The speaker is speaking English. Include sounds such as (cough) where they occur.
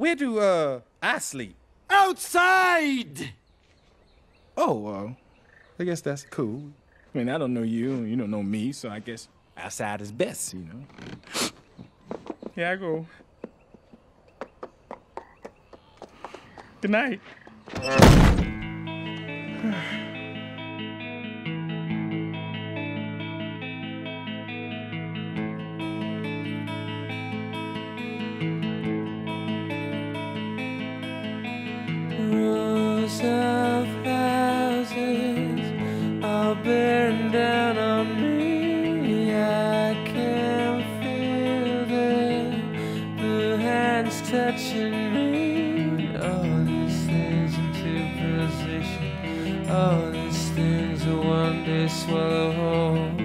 Where do uh I sleep? Outside! Oh, well, I guess that's cool. I mean, I don't know you, and you don't know me, so I guess outside is best, you know. Yeah, I go. Good night. (sighs) (sighs) touching me. All these things into position, all these things will one day swallow whole.